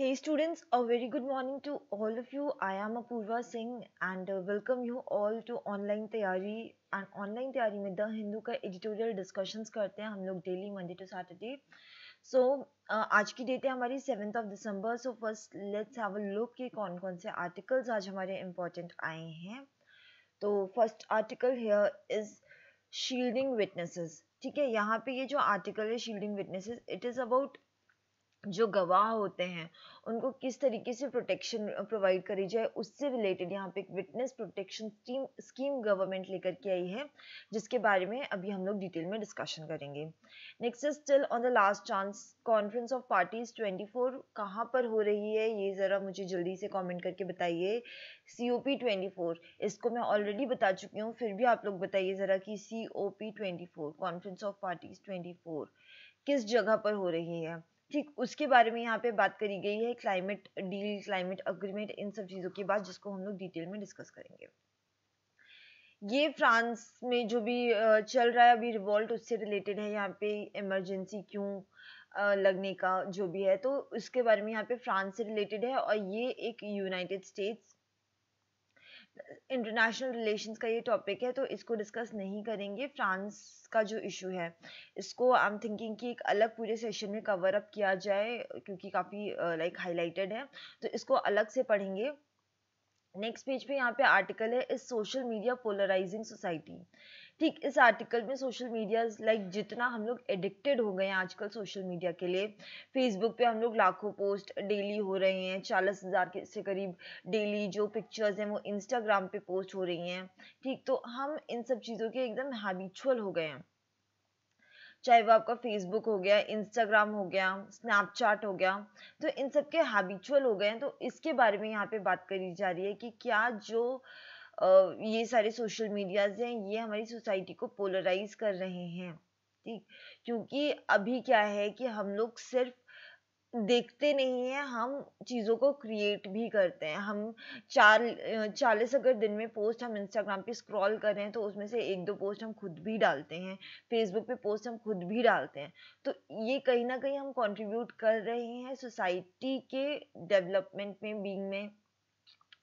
Hey students, a very good morning to all of you. I am Apurva Singh and uh, welcome you all to online तैयारी and online तैयारी में the Hindu का editorial discussions करते हैं हम लोग daily Monday to Saturday so आज की डेट है हमारी seventh of December so first let's have a look कि कौन कौन से आर्टिकल्स आज हमारे इम्पोर्टेंट आए हैं तो first article here is shielding witnesses ठीक है यहाँ पे ये जो आर्टिकल है shielding witnesses it is about जो गवाह होते हैं, उनको किस तरीके से प्रोटेक्शन प्रोवाइड करी जाए, उससे रिलेटेड यहाँ पे एक witness protection scheme scheme government लेकर के आई है, जिसके बारे में अभी हम लोग डिटेल में डिस्कशन करेंगे। Next is still on the last chance conference of parties 24 कहाँ पर हो रही है, ये ज़रा मुझे जल्दी से कॉमेंट करके बताइए। C O P twenty four इसको मैं ऑलरेडी बता चुकी हूँ, फिर भी आप लोग बताइए ज़रा कि C O P twenty four conference of parties twenty four किस जगह पर हो रही है। ठीक, उसके बारे में यहाँ पे बात करी गई है क्लाइमेट डील क्लाइमेट अग्रीमेंट इन सब चीज़ों के बाद, जिसको हम लोग डिटेल में डिस्कस करेंगे। ये फ्रांस में जो भी चल रहा है, अभी रिवॉल्ट उससे रिलेटेड है, यहाँ पे इमरजेंसी क्यों लगने का, जो भी है तो उसके बारे में यहाँ पे फ्रांस से रिलेटेड है और ये एक यूनाइटेड स्टेट्स इंटरनेशनल रिलेशंस का ये टॉपिक है तो इसको डिस्कस नहीं करेंगे। फ्रांस का जो इशू है, इसको आई एम थिंकिंग कि एक अलग पूरे सेशन में कवर अप किया जाए, क्योंकि काफ़ी लाइक हाईलाइटेड है। तो इसको अलग से पढ़ेंगे। नेक्स्ट पेज पे यहाँ पे आर्टिकल है इस सोशल मीडिया पोलराइजिंग सोसाइटी ठीक, इस आर्टिकल में सोशल मीडिया लाइक जितना हम लोग एडिक्टेड हो गए हैं आजकल सोशल मीडिया के लिए फेसबुक पे हम लोग लाखों पोस्ट डेली हो रहे हैं, चालीस हज़ार के से करीब डेली जो पिक्चर्स हैं वो इंस्टाग्राम पे पोस्ट हो रही हैं, ठीक तो हम इन सब चीज़ों के एकदम हैबिचुअल हो गए हैं। चाहे वो आपका फेसबुक हो गया इंस्टाग्राम हो गया स्नैपचैट हो गया तो इन सब के हैबिचुअल हो गए हैं तो इसके बारे में यहाँ पे बात करी जा रही है कि क्या जो ये सारे सोशल मीडियाज हैं, ये हमारी सोसाइटी को पोलराइज कर रहे हैं, ठीक? क्योंकि अभी क्या है कि हम लोग सिर्फ़ देखते नहीं हैं, हम चीज़ों को क्रिएट भी करते हैं। हम चार, चालीस अगर दिन में पोस्ट हम इंस्टाग्राम पे स्क्रॉल कर रहे हैं तो उसमें से एक दो पोस्ट हम खुद भी डालते हैं, फेसबुक पे पोस्ट हम खुद भी डालते हैं। तो ये कहीं ना कहीं हम कंट्रीब्यूट कर रहे हैं सोसाइटी के डेवलपमेंट में, बीइंग में।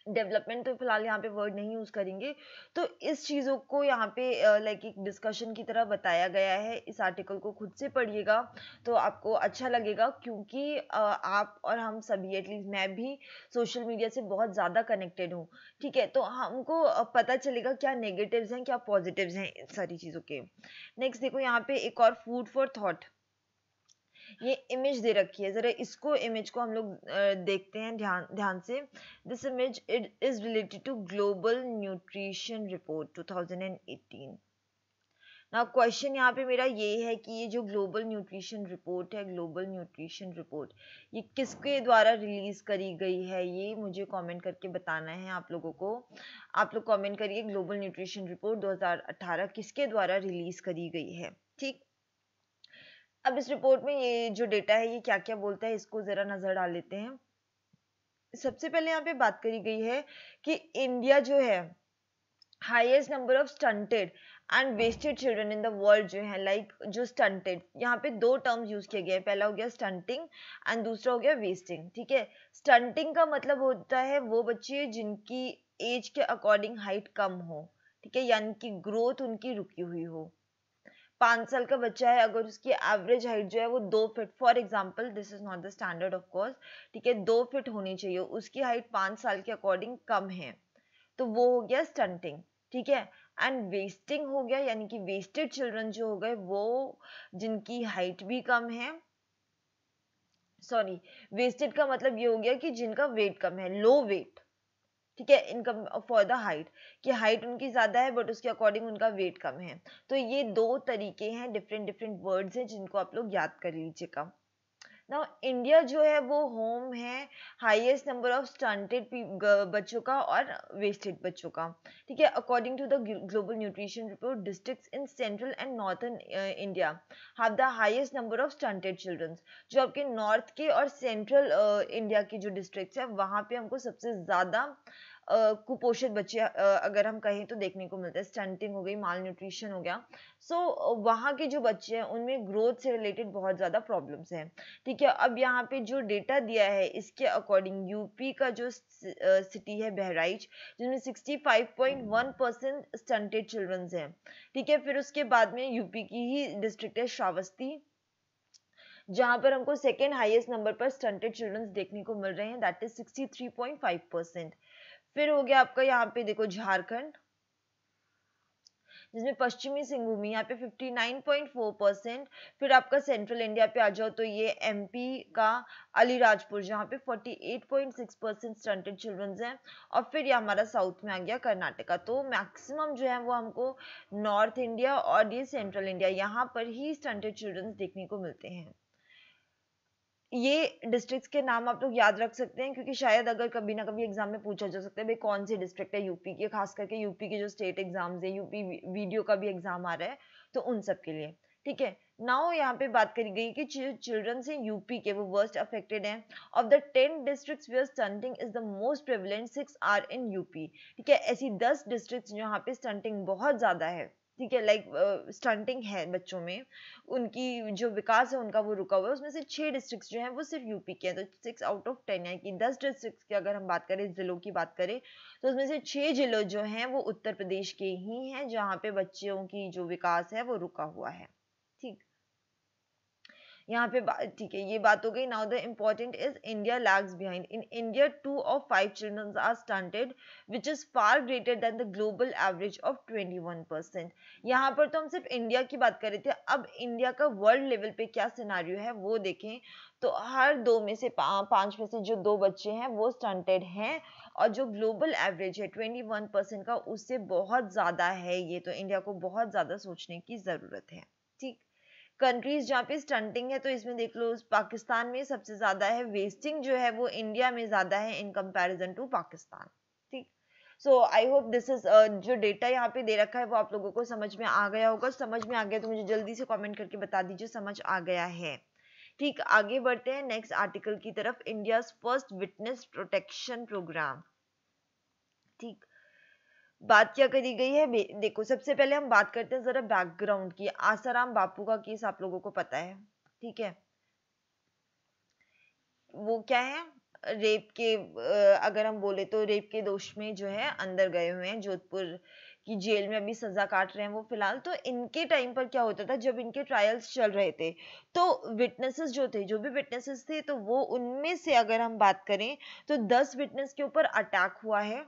डेवलपमेंट तो फ़िलहाल यहाँ पे वर्ड नहीं यूज़ करेंगे। तो इस चीज़ों को यहाँ पे लाइक एक डिस्कशन की तरह बताया गया है। इस आर्टिकल को खुद से पढ़िएगा तो आपको अच्छा लगेगा क्योंकि आप और हम सभी एटलीस्ट मैं भी सोशल मीडिया से बहुत ज़्यादा कनेक्टेड हूँ। ठीक है? तो हमको पता चलेगा क्या नेगेटिव्स हैं, क्या पॉजिटिव्स हैं इन सारी चीज़ों के। नेक्स्ट देखो यहाँ पे एक और फ़ूड फॉर थॉट ये इमेज दे रखी है। जरा इसको इमेज को हम लोग देखते हैं ध्यान ध्यान से। This image it is related to global nutrition report 2018 ना क्वेश्चन यहाँ पे मेरा ये है कि ये जो ग्लोबल न्यूट्रिशन रिपोर्ट है ग्लोबल न्यूट्रिशन रिपोर्ट ये किसके द्वारा रिलीज़ करी गई है? ये मुझे कमेंट करके बताना है आप लोगों को। आप लोग कमेंट करिए ग्लोबल न्यूट्रिशन रिपोर्ट 2018 किसके द्वारा रिलीज़ करी गई है? ठीक? अब इस रिपोर्ट में ये जो डेटा है ये क्या क्या बोलता है इसको ज़रा नज़र डाल लेते हैं। सबसे पहले यहाँ पे बात करी गई है कि इंडिया जो है highest number of stunted and wasted children in the world जो है लाइक like, जो स्टंटेड यहाँ पे दो टर्म्स यूज़ किए गए पहला हो गया स्टंटिंग एंड दूसरा हो गया वेस्टिंग ठीक है? स्टंटिंग का मतलब होता है वो बच्चे जिनकी एज के अकॉर्डिंग हाइट कम हो ठीक है? यानी कि ग्रोथ उनकी रुकी हुई हो। पाँच साल का बच्चा है, अगर उसकी एवरेज हाइट जो है वो दो fit for example this is not the standard of course ठीक है, दो फिट होनी चाहिए, उसकी हाइट पाँच साल के अकॉर्डिंग कम है तो वो हो गया स्टंटिंग ठीक है एंड वेस्टिंग हो गया, यानी कि वेस्टेड चिल्ड्रन जो हो गए, वो जिनकी हाइट भी कम है सॉरी वेस्टेड का मतलब ये हो गया कि जिनका वेट कम है लो वेट ठीक है इनकम फॉर द हाइट कि हाइट उनकी ज़्यादा है बट उसके अकॉर्डिंग उनका वेट कम है। तो ये दो तरीके हैं डिफरेंट डिफरेंट वर्ड्स हैं जिनको आप लोग याद कर लीजिएगा। ना इंडिया जो है वो होम है हाईएस्ट नंबर ऑफ़ स्टंटेड बच्चों का और वेस्टेड बच्चों का। ठीक है according to the global nutrition report districts in central and northern India have the highest number of stunted childrens जो आपके नॉर्थ के और सेंट्रल इंडिया uh, की जो डिस्ट्रिक्ट्स है वहाँ पे हमको सबसे ज़्यादा कुपोषित बच्चे अगर हम कहें तो देखने को मिलता है। स्टंटिंग हो गई माल न्यूट्रिशन हो गया। सो so, वहाँ के जो बच्चे हैं उनमें ग्रोथ से रिलेटेड बहुत ज़्यादा प्रॉब्लम्स हैं। ठीक है अब यहाँ पे जो डेटा दिया है इसके अकॉर्डिंग यूपी का जो सिटी है बहराइच जिसमें 65.1 परसेंट स्टंटेड चिल्ड्रंस हैं। ठीक है फिर उसके बाद में यूपी की ही डिस्ट्रिक्ट है श्रावस्ती जहाँ पर हमको सेकेंड हाईएस्ट नंबर पर स्टंटेड चिल्ड्रंस देखने को मिल रहे हैं। दैट इज़ 63.5 परसेंट फिर हो गया आपका यहाँ पे देखो झारखंड, जिसमें पश्चिमी सिंहभूम, यहाँ पे 59.4 परसेंट फिर आपका सेंट्रल इंडिया पे आ जाओ तो ये एमपी का अलीराजपुर, जहाँ पे 48.6 परसेंट स्टंटेड चिल्ड्रंस हैं, और फिर ये हमारा साउथ में आ गया कर्नाटका तो मैक्सिमम जो है वो हमको नॉर्थ इंडिया और ये सेंट्रल इंडिया यहाँ पर ही स्टंटेड चिल्ड्रंस देखने को मिलते हैं। ये डिस्ट्रिक्ट्स के नाम आप लोग याद रख सकते हैं, क्योंकि शायद अगर कभी ना कभी एग्ज़ाम में पूछा जा सकता है, भाई कौन सी डिस्ट्रिक्ट है यूपी के, खास करके यूपी के जो स्टेट एग्ज़ाम्स है यूपी वीडियो का भी एग्ज़ाम आ रहा है तो उन सब के लिए। ठीक है नाउ यहाँ पे बात करी गई कि चिल्ड्रन से यूपी के वो वर्स्ट अफेक्टेड हैं। Of the ten districts where stunting is the most prevalent six are in UP ठीक है, ऐसी दस डिस्ट्रिक्ट्स जहाँ पे स्टंटिंग बहुत ज़्यादा है। ठीक है लाइक स्टंटिंग है बच्चों में, उनकी जो विकास है उनका वो रुका हुआ है, उसमें से छह डिस्ट्रिक्ट जो हैं वो सिर्फ़ यूपी के हैं तो सिक्स आउट ऑफ़ टेन यानी कि दस डिस्ट्रिक्ट की अगर हम बात करें, जिलों की बात करें तो उसमें से छह जिलों जो हैं वो उत्तर प्रदेश के ही हैं, जहाँ पे बच्चों की जो विकास है वो रुका हुआ है। यहाँ पे ठीक है ये बात हो गई। Now the important is India lags behind in India two of five children are stunted which is far greater than the global average of 21 percent यहाँ पर तो हम सिर्फ़ इंडिया की बात कर रहे थे। अब इंडिया का वर्ल्ड लेवल पे क्या सिनारियो है वो देखें। तो हर दो में से पा, पाँच में से जो दो बच्चे हैं वो स्टंटेड हैं। और जो ग्लोबल एवरेज है 21 परसेंट का उससे बहुत ज़्यादा है ये। तो इंडिया को बहुत ज़्यादा सोचने की ज़रूरत है। ठीक? कंट्रीज़ जहाँ पे स्टंटिंग है तो इसमें देख लो, पाकिस्तान में सबसे ज़्यादा है वेस्टिंग जो है वो इंडिया में ज़्यादा है इन कंपैरिजन टू पाकिस्तान, ठीक। So I hope this is जो डेटा यहाँ पे दे रखा है वो आप लोगों को समझ में आ गया होगा। समझ में आ गया तो मुझे जल्दी से कमेंट करके बता दीजिए, समझ आ गया है। ठीक, आगे बढ़ते हैं नेक्स्ट आर्टिकल की तरफ़ India first witness protection programme ठीक। बात क्या करी गई है? देखो, सबसे पहले हम बात करते हैं जरा बैकग्राउंड की, आसाराम बापू का केस आप लोगों को पता है, ठीक है? वो क्या है? रेप के अगर हम बोले तो रेप के दोष में जो है, अंदर गए हुए हैं, जोधपुर की जेल में अभी सजा काट रहे हैं वो फ़िलहाल। तो इनके टाइम पर क्या होता था? जब इनके ट्रायल्स चल रहे थे तो विटनेसेस जो थे, जो भी विटनेसेस थे तो वो उनमें से अगर हम बात करें तो दस विटनेस के ऊपर अटैक हुआ है।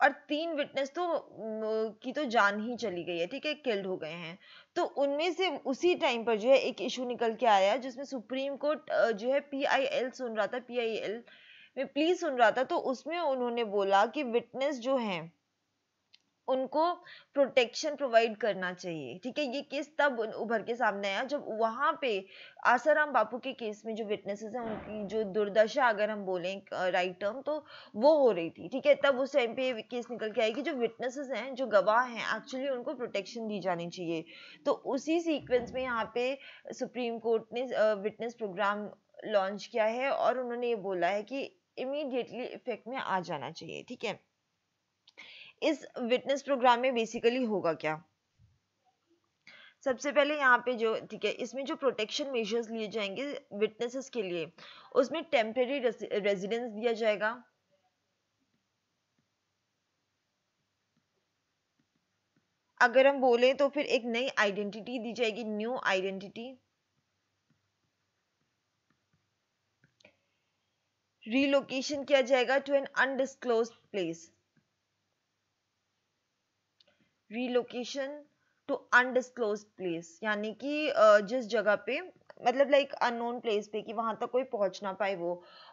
और तीन विटनेस तो की तो जान ही चली गई है, ठीक है किल्ड हो गए हैं। तो उनमें से उसी टाइम पर जो है एक इशू निकल के आया जिसमें सुप्रीम कोर्ट जो है पीआईएल सुन रहा था पीआईएल में प्लीज़ सुन रहा था तो उसमें उन्होंने बोला कि विटनेस जो है उनको प्रोटेक्शन प्रोवाइड करना चाहिए। ठीक है? ये केस तब उभर के सामने आया जब वहाँ पे आसाराम बापू के केस में जो विटनेसेस हैं, उनकी जो दुर्दशा अगर हम बोलें राइट टर्म तो वो हो रही थी। ठीक है? तब उस टाइम पे केस निकल के आएगी। जो विटनेसेस हैं, जो गवाह हैं एक्चुअली उनको प्रोटेक्शन दी जानी चाहिए। तो उसी सीक्वेंस में यहाँ पे सुप्रीम कोर्ट ने विटनेस प्रोग्राम लॉन्च किया है और उन्होंने ये बोला है कि इमीडिएटली इफ़ेक्ट में आ जाना चाहिए। ठीक है? इस विटनेस प्रोग्राम में बेसिकली होगा क्या? सबसे पहले यहाँ पे जो, ठीक है, इसमें जो प्रोटेक्शन मेजर्स लिए जाएँगे विटनेसेस के लिए, उसमें टेम्परेरी रेजिडेंस दिया जाएगा। अगर हम बोले तो फिर एक नई आइडेंटिटी दी जाएगी न्यू आइडेंटिटी रिलोकेशन किया जाएगा to an undisclose place relocation to undisclose place यानी कि जिस जगह पे मतलब लाइक अननोन प्लेस पे कि वहाँ तक कोई पहुँच ना पाए वो।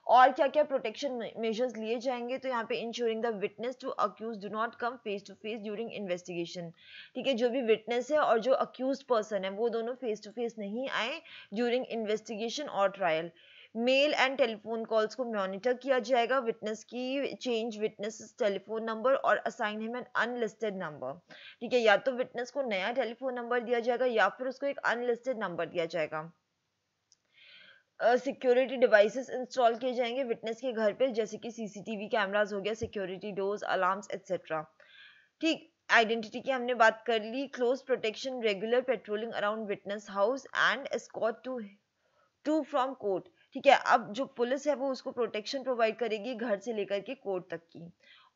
और क्या क्या प्रोटेक्शन मेजर्स लिए जाएँगे तो यहाँ पे ensuring the witness to accuse do not come face to face during investigation ठीक है, जो भी विटनेस है और जो अक्यूज पर्सन है, वो दोनों फेस टू फेस नहीं आए ड्यूरिंग इन्वेस्टिगेशन और trial mail and telephone calls को मॉनिटर किया जाएगा, विटनेस की चेंज विटनेस टेलीफोन नंबर और assign him an unlisted number. ठीक है, या तो विटनेस को नया टेलीफोन नंबर दिया जाएगा या फिर उसको एक अनलिस्टेड नंबर दिया जाएगा। सिक्योरिटी डिवाइसेस इंस्टॉल किए जाएँगे विटनेस के घर पे, जैसे कि सीसीटीवी कैमरास हो गया, सिक्योरिटी डोर्स, अलार्म्स एक्सेट्रा ठीक, आइडेंटिटी की हमने बात कर ली, close protection, regular patrolling around witness house and escort to to from court. ठीक है, अब जो पुलिस है वो उसको प्रोटेक्शन प्रोवाइड करेगी घर से लेकर के कोर्ट तक की।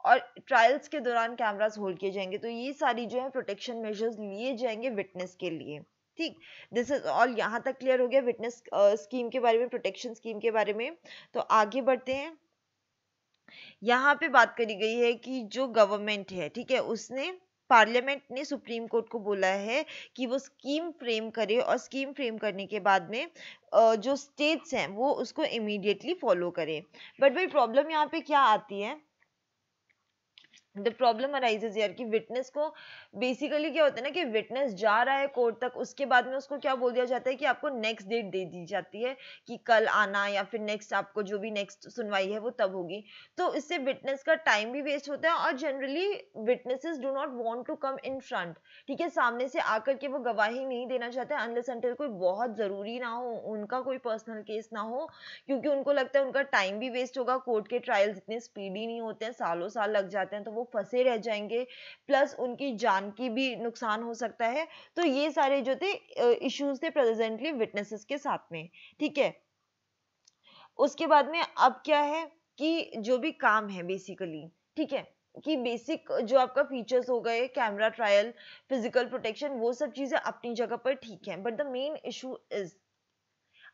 और ट्रायल्स के दौरान कैमरास होल्ड किए जाएँगे तो ये सारी जो है प्रोटेक्शन मेजर्स लिए जाएँगे विटनेस के लिए। ठीक दिस इज़ ऑल यहाँ तक क्लियर हो गया विटनेस स्कीम के बारे में प्रोटेक्शन स्कीम के बारे में। तो आगे बढ़ते हैं। यहाँ पे बात करी गई है कि जो गवर्नमेंट है, ठीक है, उसने पार्लियामेंट ने सुप्रीम कोर्ट को बोला है कि वो स्कीम फ्रेम करे और स्कीम फ्रेम करने के बाद में जो स्टेट्स हैं, वो उसको इमीडिएटली फॉलो करें। बट भाई प्रॉब्लम यहाँ पे क्या आती है? द प्रॉब्लम अराइजेज यार कि विटनेस को बेसिकली क्या होता है ना कि विटनेस जा रहा है कोर्ट तक, उसके बाद में उसको क्या बोल दिया जाता है कि आपको नेक्स्ट डेट दे दी जाती है कि कल आना या फिर नेक्स्ट आपको जो भी नेक्स्ट सुनवाई है वो तब होगी। तो इससे विटनेस का टाइम भी वेस्ट होता है और generally witnesses do not want to come in front ठीक है, सामने से आकर के वो गवाही नहीं देना चाहते अंटिल कोई बहुत ज़रूरी ना हो, उनका कोई पर्सनल केस ना हो, क्योंकि उनको लगता है उनका टाइम भी वेस्ट होगा कोर्ट के ट्रायल्स इतने स्पीडी नहीं होते हैं, सालों साल लग जाते हैं तो वो फंसे रह जाएँगे, प्लस उनकी जान की भी नुकसान हो सकता है। तो ये सारे जो थे इश्यूज़ थे प्रेजेंटली विटनेसेस के साथ में, ठीक है? उसके बाद में अब क्या है कि जो भी काम है बेसिकली ठीक है? कि बेसिक जो आपका फीचर्स हो गए कैमरा ट्रायल फ़िज़िकल प्रोटेक्शन वो सब चीज़ें अपनी जगह पर ठीक है but the main issue is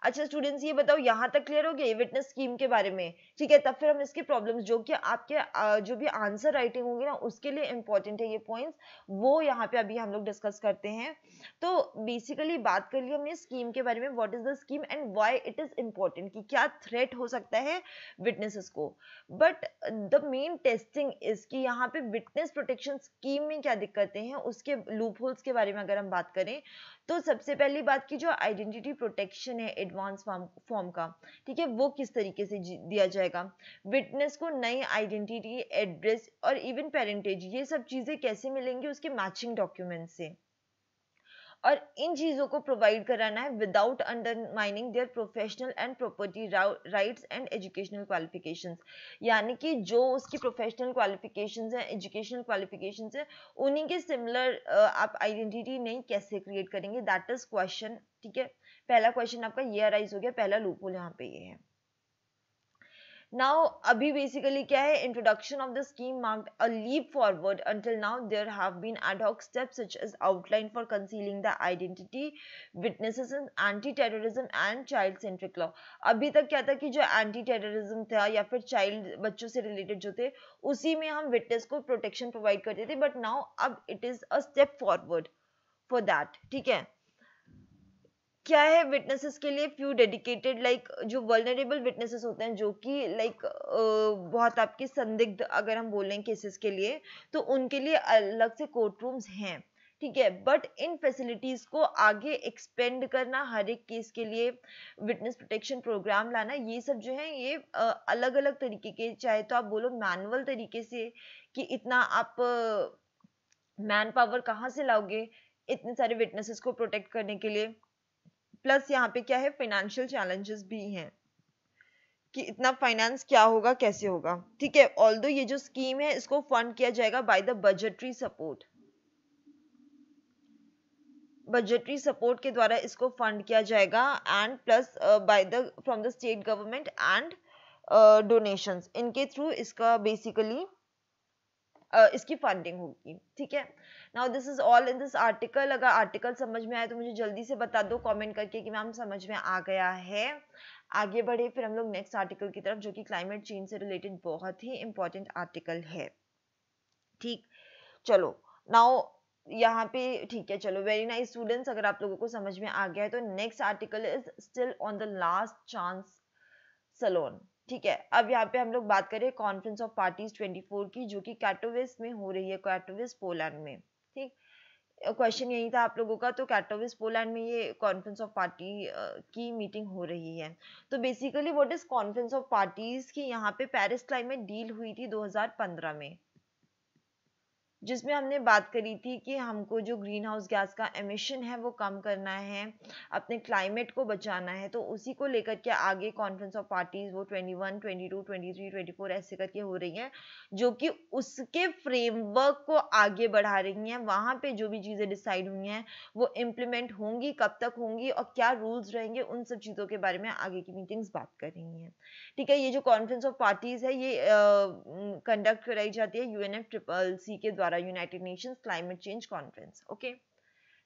अच्छा स्टूडेंट्स ये बताओ, यहाँ तक क्लियर हो गया विटनेस स्कीम के बारे में? ठीक है, तब फिर हम इसके प्रॉब्लम्स जो कि आपके जो भी आंसर राइटिंग होगी ना, उसके लिए इंपॉर्टेंट है ये पॉइंट्स वो यहाँ पे अभी हम लोग डिस्कस करते हैं। तो बेसिकली बात कर ली हमने स्कीम के बारे में what is the scheme and why it is important कि क्या थ्रेट हो सकता है विटनेसेस को? But the main testing is कि यहाँ पे विटनेस प्रोटेक्शन स्कीम में क्या दिक्कतें हैं, उसके लूप होल्स के बारे में अगर हम बात करें तो सबसे पहली बात की जो आइडेंटिटी प्रोटेक्शन है एडवांस फॉर्म का। ठीक है, वो किस तरीके से दिया जाएगा? विटनेस को नई आइडेंटिटी एड्रेस और इवन पेरेंटेज ये सब चीज़ें कैसे मिलेंगी उसके मैचिंग डॉक्यूमेंट से? और इन चीज़ों को प्रोवाइड कराना है without undermining their professional and property rights and educational qualifications यानी कि जो उसकी प्रोफेशनल क्वालिफिकेशंस हैं एजुकेशनल क्वालिफिकेशंस हैं, उन्हीं के सिमिलर आप आइडेंटिटी नहीं कैसे क्रिएट करेंगे? दैट इज़ क्वेश्चन ठीक है? पहला क्वेश्चन आपका ये अराइज हो गया, पहला लूपोल यहाँ पे ये है। नाउ अभी बेसिकली क्या है introduction of the scheme mark a leap forward until now there have been ad hoc step such is outline for concealing the identity witnesses in anti terrorism and child centric law अभी तक क्या था कि जो anti terrorism था या फिर child बच्चों से रिलेटेड जो थे, उसी में हम विटनेस को प्रोटेक्शन प्रोवाइड करते थे बट नाउ अब it is a step forward for that ठीक है? क्या है विटनेसेस के लिए फ्यू डेडिकेटेड लाइक जो वर्नरेबल विटनेसेस होते हैं, जो कि लाइक बहुत आपके संदिग्ध अगर हम बोलें केसेस के लिए तो उनके लिए अलग से कोर्ट रूम्स हैं, ठीक है? बट इन फैसिलिटीज़ को आगे एक्सपेंड करना, हर एक केस के लिए विटनेस प्रोटेक्शन प्रोग्राम लाना, ये सब जो है, ये अलग अलग तरीके के, चाहे तो आप बोलो मैनुअल तरीके से कि इतना आप मैन पावर कहाँ से लाओगे, इतने सारे विटनेसेस को प्रोटेक्ट करने के लिए। प्लस यहाँ पे क्या है फाइनेंशियल चैलेंजेस भी हैं कि इतना फाइनेंस क्या होगा, कैसे होगा। ठीक है ऑल ये जो स्कीम है, इसको फंड किया जाएगा by the budgetary support budgetary support के द्वारा इसको फंड किया जाएगा and plus by the from the state government and donations इनके थ्रू इसका बेसिकली इसकी फंडिंग होगी, ठीक है? Now this is all in this article अगर आर्टिकल समझ में आए तो मुझे जल्दी से बता दो कमेंट करके कि मैम समझ में आ गया है। आगे बढ़े, फिर हम लोग नेक्स्ट आर्टिकल की तरफ़, जो कि क्लाइमेट चेंज से रिलेटेड बहुत ही इंपॉर्टेंट आर्टिकल है। ठीक? चलो नाउ यहाँ पे ठीक है, चलो वेरी नाइस स्टूडेंट्स अगर आप लोगों को समझ में आ गया है तो next article is still on the last chance saloon ठीक है, अब यहाँ पे हम लोग बात करें कॉन्फ्रेंस ऑफ़ पार्टीज़ 24 की, जो कि कैटोविस में हो रही है कैटोविस पोलैंड में, ठीक? क्वेश्चन यही था आप लोगों का तो कैटोविस पोलैंड में ये कॉन्फ्रेंस ऑफ़ पार्टी की मीटिंग हो रही है। तो basically what is conference of parties की यहाँ पे पेरिस क्लाइमेट डील हुई थी 2015 में जिसमें हमने बात करी थी कि हमको जो ग्रीन हाउस गैस का एमिशन है वो कम करना है अपने क्लाइमेट को बचाना है तो उसी को लेकर के आगे कॉन्फ्रेंस ऑफ़ पार्टीज़ वो 21, 22, 23, 24 ऐसे करके हो रही हैं जो कि उसके फ्रेमवर्क को आगे बढ़ा रही हैं वहाँ पे जो भी चीज़ें डिसाइड हुई हैं वो इम्प्लीमेंट होंगी कब तक होंगी और क्या रूल्स रहेंगे उन सब चीज़ों के बारे में आगे की मीटिंग्स बात कर रही हैं। ठीक है ये जो कॉन्फ्रेंस ऑफ़ पार्टीज़ है ये कंडक्ट कराई जाती है यूएनएफ ट्रिपल सी के द्वारा United Nations climate change conference okay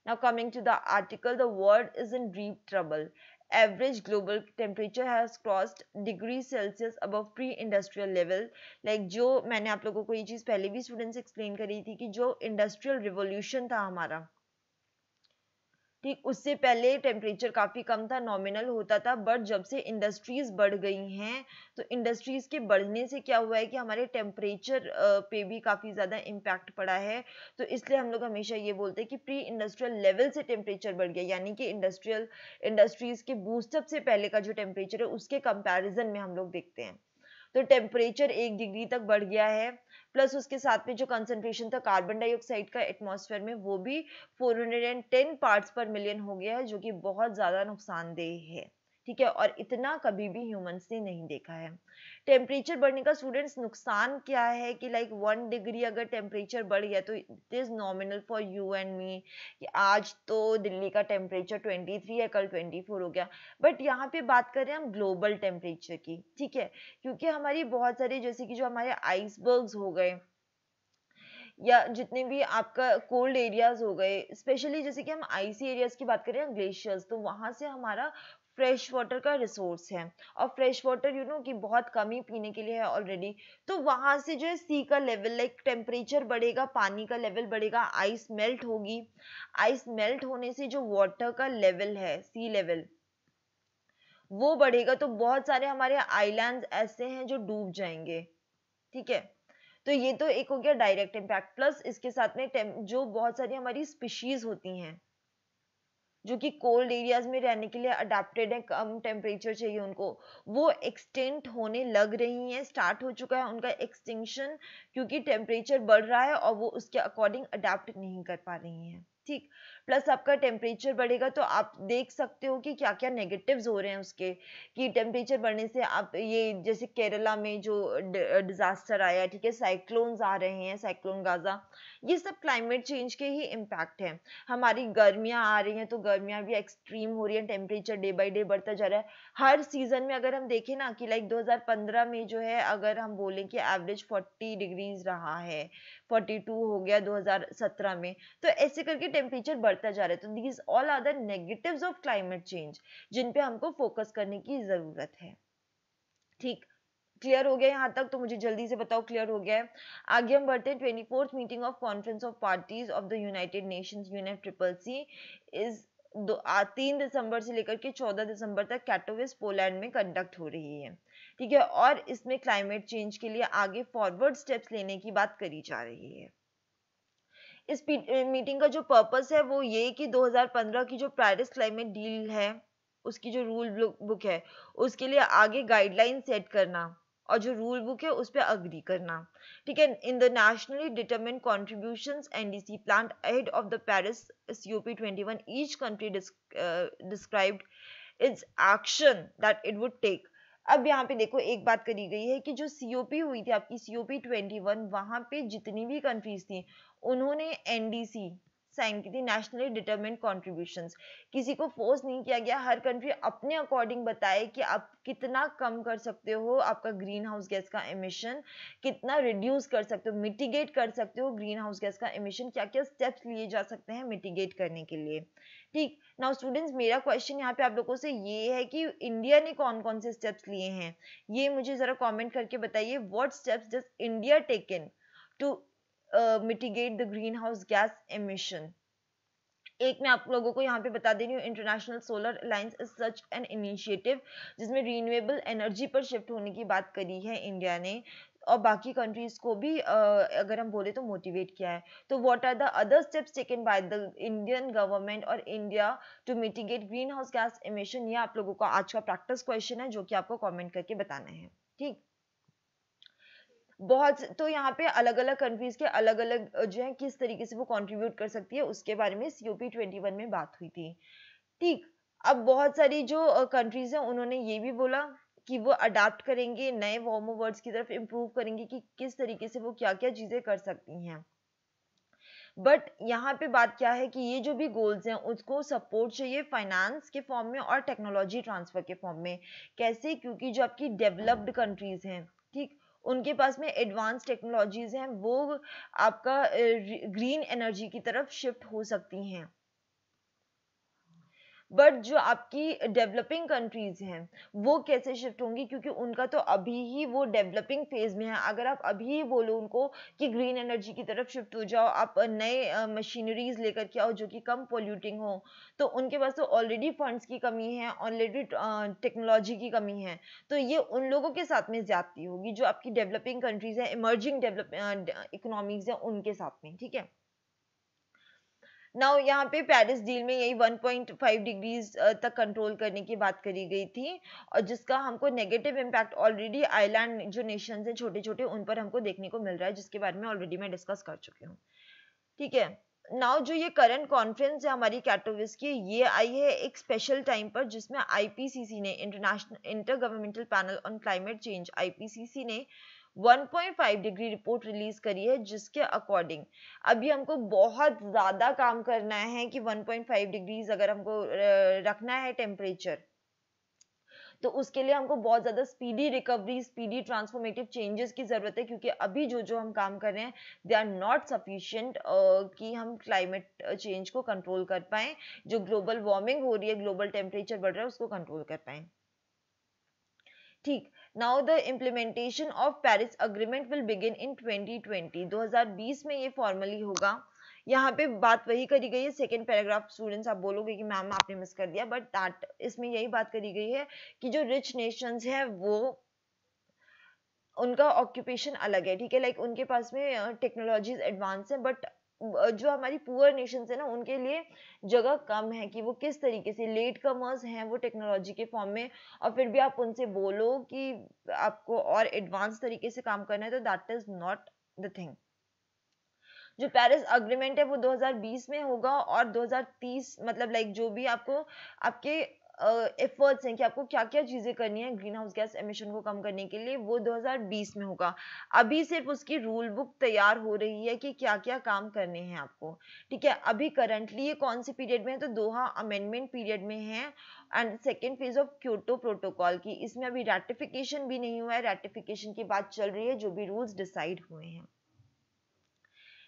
Now coming to the article, the world is in deep trouble. Average global temperature has crossed degree Celsius above pre-industrial level. Like जो मैंने आप लोगों को ये चीज़ पहले भी स्टूडेंट्स एक्सप्लेन करी थी कि जो इंडस्ट्रियल रिवोल्यूशन था हमारा ठीक, उससे पहले टेम्परेचर काफ़ी कम था नॉमिनल होता था बट जब से इंडस्ट्रीज़ बढ़ गई हैं तो इंडस्ट्रीज़ के बढ़ने से क्या हुआ है कि हमारे टेम्परेचर पे भी काफ़ी ज़्यादा इम्पैक्ट पड़ा है। तो इसलिए हम लोग हमेशा ये बोलते हैं कि प्री इंडस्ट्रियल लेवल से टेम्परेचर बढ़ गया, यानी कि इंडस्ट्रियल इंडस्ट्रीज़ के बूस्टअप से पहले का जो टेम्परेचर है, उसके कंपेरिजन में हम लोग देखते हैं। तो टेम्परेचर एक डिग्री तक बढ़ गया है। प्लस उसके साथ में जो कंसंट्रेशन था कार्बन डाइऑक्साइड का एटमॉस्फेयर में, वो भी 410 पार्ट्स पर मिलियन हो गया है, जो कि बहुत ज़्यादा नुकसानदेह है। ठीक है, और इतना कभी भी ह्यूमंस ने नहीं देखा है। टेम्परेचर बढ़ने का स्टूडेंट्स नुकसान क्या है कि लाइक वन डिग्री अगर टेम्परेचर बढ़ गया तो it is nominal for you and me कि आज तो दिल्ली का टेम्परेचर 23 है, कल 24 हो गया। बट यहाँ पे बात कर हम ग्लोबल टेम्परेचर की, ठीक है? क्योंकि हमारी बहुत सारे जैसे कि जो हमारे आइसबर्ग्स हो गए या जितने भी आपका कोल्ड एरियाज़ हो गए स्पेशली जैसे कि हम आईसी एरियाज़ की बात करें ग्लेशियर्स तो वहाँ से हमारा फ्रेश वाटर का रिसोर्स है। और फ्रेश वाटर यू नो कि बहुत कम ही पीने के लिए है ऑलरेडी तो वहाँ से जो है सी का लेवल लाइक टेम्परेचर बढ़ेगा, पानी का लेवल बढ़ेगा आइस मेल्ट होगी। आइस मेल्ट होने से जो वाटर का लेवल है सी लेवल वो बढ़ेगा। तो बहुत सारे हमारे आइलैंड ऐसे हैं जो डूब जाएँगे। ठीक है? तो ये तो एक हो गया डायरेक्ट इम्पैक्ट प्लस इसके साथ में जो बहुत सारी हमारी स्पीशीज होती हैं जो कि कोल्ड एरियाज़ में रहने के लिए अडेप्टेड है, कम टेम्परेचर चाहिए उनको, वो एक्सटेंट होने लग रही हैं स्टार्ट हो चुका है उनका एक्सटेंशन क्योंकि टेम्परेचर बढ़ रहा है और वो उसके अकॉर्डिंग अडेप्ट नहीं कर पा रही हैं। ठीक। प्लस आपका टेम्परेचर बढ़ेगा तो आप देख सकते हो कि क्या क्या नेगेटिव्स हो रहे हैं उसके, कि टेम्परेचर बढ़ने से आप ये जैसे केरला में जो डिजास्टर आया, ठीक है साइक्लोन्स आ रहे हैं साइक्लोन गाजा ये सब क्लाइमेट चेंज के ही इम्पैक्ट है। हमारी गर्मियाँ आ रही हैं तो गर्मियाँ भी एक्सट्रीम हो रही हैं टेम्परेचर डे बाई डे बढ़ता जा रहा है। हर सीज़न में अगर हम देखें ना कि लाइक 2015 में जो है, अगर हम बोलें कि एवरेज 40 डिग्रीज रहा है 42 हो गया 2017 में। तो ऐसे करके टेम्परेचर बढ़ता जा रहा है। तो these all are the negatives of climate change जिन पे हमको फोकस करने की ज़रूरत है। ठीक? क्लियर हो गया यहाँ तक? तो मुझे जल्दी से बताओ क्लियर हो गया है। आगे हम बढ़ते हैं। Twenty fourth meeting of conference of parties of the United Nations UNF triple C is दो तीन दिसंबर से लेकर के चौदह दिसंबर तक कैटोविस पोलैंड में कंडक्ट हो रही है। ठीक है, और इसमें क्लाइमेट चेंज के लिए आगे फॉरवर्ड स्टेप्स लेने की बात करी जा रही है। इस मीटिंग का जो पर्पस है वो ये कि 2015 की जो पेरिस क्लाइमेट डील है, उसकी जो रूल बुक है, उसके लिए आगे गाइडलाइन सेट करना और जो रूल बुक है उस पर अग्री करना। ठीक है in the nationally determine contributions NDC plan ahead of the Paris COP 21 each country described its action that it would take अब यहाँ पे देखो, एक बात करी गई है कि जो सीओपी हुई थी, आपकी सीओपी 21 वहाँ पे जितनी भी कंट्रीज़ थी, उन्होंने एनडीसी साइन की थी नेशनली डिटरमेंट कॉन्ट्रीब्यूशन किसी को फोर्स नहीं किया गया, हर कंट्री अपने अकॉर्डिंग बताए कि आप कितना कम कर सकते हो, आपका ग्रीन हाउस गैस का एमिशन कितना रिड्यूस कर सकते हो मिटिगेट कर सकते हो ग्रीन हाउस गैस का एमिशन क्या क्या स्टेप्स लिए जा सकते हैं मिटिगेट करने के लिए। ठीक? नाउ स्टूडेंट्स मेरा क्वेश्चन यहाँ पे आप लोगों से ये है कि इंडिया ने कौन कौन से स्टेप्स लिए हैं? ये मुझे जरा कमेंट करके बताइए what steps does India taken to mitigate the greenhouse gas emission एक मैं आप लोगों को यहाँ पे बता दे रही हूँ international solar alliance is such an initiative जिसमें रीन्यूएबल एनर्जी पर शिफ्ट होने की बात करी है इंडिया ने और बाकी कंट्रीज़ को भी uh, अगर हम बोले तो मोटिवेट किया है। तो what are the other steps taken by the Indian government और India to mitigate greenhouse gas emission ये आप लोगों का आज का प्रैक्टिस क्वेश्चन है जो कि आपको कमेंट करके बताना है। ठीक? बहुत तो यहाँ पे अलग अलग कंट्रीज़ के अलग अलग जो है, किस तरीके से वो कंट्रीब्यूट कर सकती है, उसके बारे में C O P twenty one में बात हुई थी। ठीक, अब बहुत सारी जो कंट्रीज़ हैं, उन्होंने ये भी बोला कि वो अडाप्ट करेंगे, नए वार्मो वर्ड्स की तरफ़ इम्प्रूव करेंगे कि किस तरीके से वो क्या क्या चीज़ें कर सकती हैं। बट यहाँ पे बात क्या है कि ये जो भी गोल्स हैं, उसको सपोर्ट चाहिए फाइनेंस के फॉर्म में और टेक्नोलॉजी ट्रांसफ़र के फॉर्म में। कैसे? क्योंकि जो आपकी डेवलप्ड कंट्रीज़ हैं, ठीक उनके पास में एडवांस टेक्नोलॉजीज़ हैं, वो आपका ग्रीन एनर्जी की तरफ़ शिफ्ट हो सकती हैं। बट जो आपकी डेवलपिंग कंट्रीज़ हैं, वो कैसे शिफ्ट होंगी? क्योंकि उनका तो अभी ही वो डेवलपिंग फ़ेज़ में है। अगर आप अभी ही बोलो उनको कि ग्रीन एनर्जी की तरफ़ शिफ्ट हो जाओ, आप नए मशीनरीज लेकर के आओ जो कि कम पोल्यूटिंग हो तो उनके पास तो ऑलरेडी फंड्स की कमी है ऑलरेडी टेक्नोलॉजी की कमी है। तो ये उन लोगों के साथ में ज्यादती होगी जो आपकी डेवलपिंग कंट्रीज़ है इमर्जिंग डेवलप इकोनॉमीज है उनके साथ में, ठीक है? नाउ यहाँ पे पेरिस डील में यही 1.5 डिग्रीज तक कंट्रोल करने की बात करी गई थी और जिसका हमको नेगेटिव इम्पैक्ट ऑलरेडी आइलैंड जो नेशंस हैं छोटे छोटे उन पर हमको देखने को मिल रहा है, जिसके बारे में ऑलरेडी मैं डिस्कस कर चुकी हूँ। ठीक है? नाउ जो ये करंट कॉन्फ्रेंस है हमारी कैटोविस की, ये आई है एक स्पेशल टाइम पर जिसमें आईपीसीसी ने International Intergovernmental Panel on Climate Change IPCC ने 1.5 डिग्री रिपोर्ट रिलीज़ करी है, जिसके अकॉर्डिंग अभी हमको बहुत ज़्यादा काम करना है कि 1.5 डिग्रीज अगर हमको रखना है टेम्परेचर तो उसके लिए हमको बहुत ज़्यादा speedy recovery speedy transformative changes की ज़रूरत है, क्योंकि अभी जो जो हम काम कर रहे हैं दे आर नॉट सफिशियंट कि हम क्लाइमेट चेंज को कंट्रोल कर पाएँ। जो ग्लोबल वार्मिंग हो रही है ग्लोबल टेम्परेचर बढ़ रहा है, उसको कंट्रोल कर पाएँ। ठीक now the implementation of Paris agreement will begin in 2020 2020 में ये फॉर्मली होगा। यहाँ पे बात वही करी गई है। सेकेंड पैराग्राफ स्टूडेंट्स आप बोलोगे कि मैम आपने मिस कर दिया बट दैट इसमें यही बात करी गई है कि जो रिच नेशंस है, वो, उनका ऑक्यूपेशन अलग है। ठीक है? लाइक उनके पास में टेक्नोलॉजीज़ एडवांस है बट जो हमारी पुअर नेशन है ना, उनके लिए जगह कम है कि वो किस तरीके से लेट कमर्स हैं वो टेक्नोलॉजी के फॉर्म में। और फिर भी आप उनसे बोलो कि आपको और एडवांस तरीके से काम करना है तो that is not the thing जो पेरिस अग्रीमेंट है, वो 2020 में होगा और 2030 मतलब लाइक जो भी आपको, आपके एफर्ट्स हैं कि आपको क्या क्या चीज़ें करनी है ग्रीन हाउस गैस एमिशन को कम करने के लिए, वो 2020 में होगा। अभी सिर्फ़ उसकी रूल बुक तैयार हो रही है कि क्या क्या काम करने हैं आपको। ठीक है, अभी करंटली ये कौन सी पीरियड में है? तो दोहा अमेंडमेंट पीरियड में है and second phase of Kyoto protocol की। इसमें अभी रेटिफिकेशन भी नहीं हुआ है रेटिफिकेशन की बात चल रही है, जो भी रूल्स डिसाइड हुए हैं।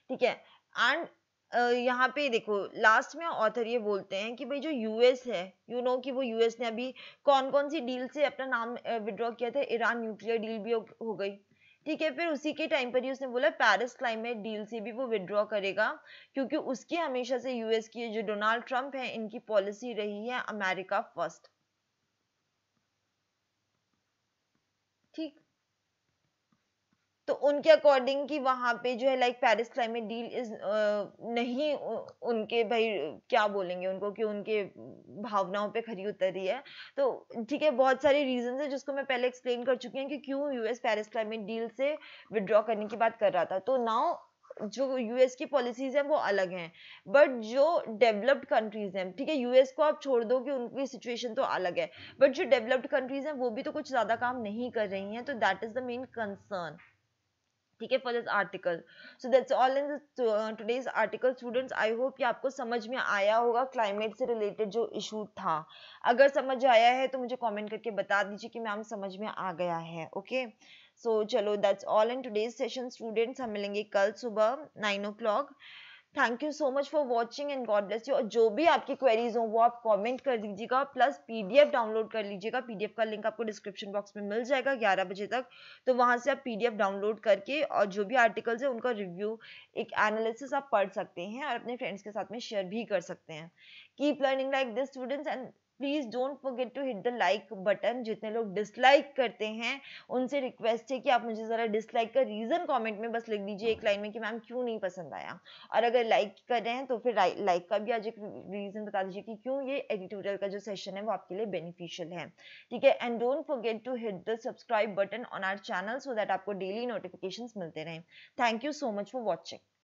ठीक है एंड यहाँ पे देखो लास्ट में ऑथर ये बोलते हैं कि भाई जो यूएस है यू you नो know कि वो यूएस ने अभी कौन कौन सी डील से अपना नाम विड्रॉ किया था? ईरान न्यूक्लियर डील भी हो, गई। ठीक है फिर उसी के टाइम पर ही उसने बोला पेरिस क्लाइमेट डील से भी वो विड्रॉ करेगा क्योंकि उसकी हमेशा से यूएस की जो डोनाल्ड ट्रंप है इनकी पॉलिसी रही है अमेरिका फ़र्स्ट ठीक तो उनके अकॉर्डिंग कि वहाँ पे जो है like Paris climate deal is नहीं उनके भाई क्या बोलेंगे उनको कि उनके भावनाओं पे खरी उतर रही है। तो ठीक है, बहुत सारे रीजन है जिसको मैं पहले एक्सप्लेन कर चुकी हूँ कि क्यों यूएस पेरिस क्लाइमेट डील से विड्रॉ करने की बात कर रहा था। तो नाउ जो यूएस की पॉलिसीज़ हैं वो अलग हैं बट जो डेवलप्ड कंट्रीज़ हैं, ठीक है यूएस को आप छोड़ दो कि उनकी सिचुएशन तो अलग है बट जो डेवलप्ड कंट्रीज़ हैं वो भी तो कुछ ज़्यादा काम नहीं कर रही हैं तो that is the main concern ठीक है for this article so that's all in today's article students I hope कि आपको समझ में आया होगा क्लाइमेट से रिलेटेड जो इशू था। अगर समझ आया है तो मुझे कमेंट करके बता दीजिए कि मैम समझ में आ गया है ओके सो चलो that's all in today's session students हम मिलेंगे कल सुबह nine o'clock thank you so much for watching and God bless you और जो भी आपकी क्वेरीज हो, वो आप कॉमेंट कर दीजिएगा प्लस पीडीएफ डाउनलोड कर लीजिएगा। पीडीएफ का लिंक आपको डिस्क्रिप्शन बॉक्स में मिल जाएगा 11 बजे तक। तो वहाँ से आप पीडीएफ डाउनलोड करके और जो भी आर्टिकल्स है, उनका रिव्यू एक एनालिसिस आप पढ़ सकते हैं और अपने फ्रेंड्स के साथ में शेयर भी कर सकते हैं। Keep learning like this students and please don't forget to hit the like button जितने लोग डिसलाइक करते हैं, उनसे रिक्वेस्ट है कि आप मुझे ज़रा डिसलाइक का रीज़न कमेंट में बस लिख दीजिए एक लाइन में कि मैम क्यों नहीं पसंद आया। और अगर लाइक कर रहे हैं तो फिर लाइक का भी आज एक रीज़न बता दीजिए कि क्यों ये एडिटोरियल का जो सेशन है, वो आपके लिए बेनिफिशियल है। ठीक है? And don't forget to hit the subscribe button on our channel so that आपको डेली नोटिफिकेशन मिलते रहें। Thank you so much for watching